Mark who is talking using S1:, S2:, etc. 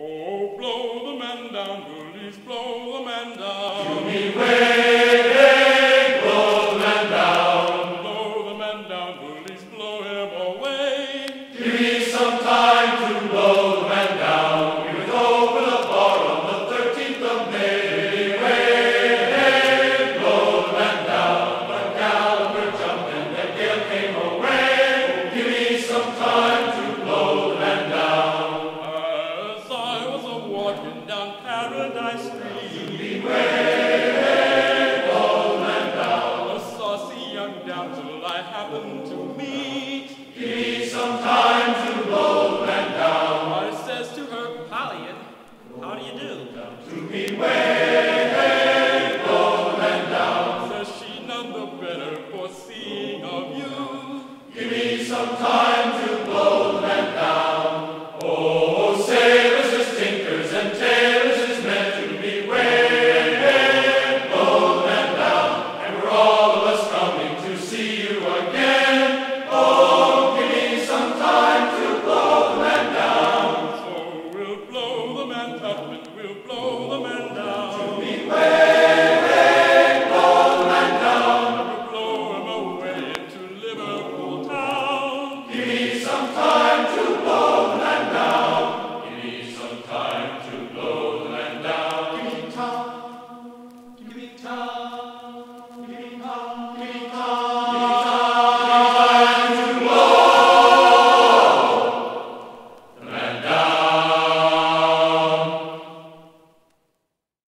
S1: Oh, blow the man down, bullies, blow the man down.
S2: Way, blow the man down.
S1: Blow the man down,
S2: sometimes to blow them down. Artist says to her, Polly, how do you do? To me, way, hey, blow them down.
S1: Says
S2: she, none the
S1: better for seeing of you.
S2: Give me some time.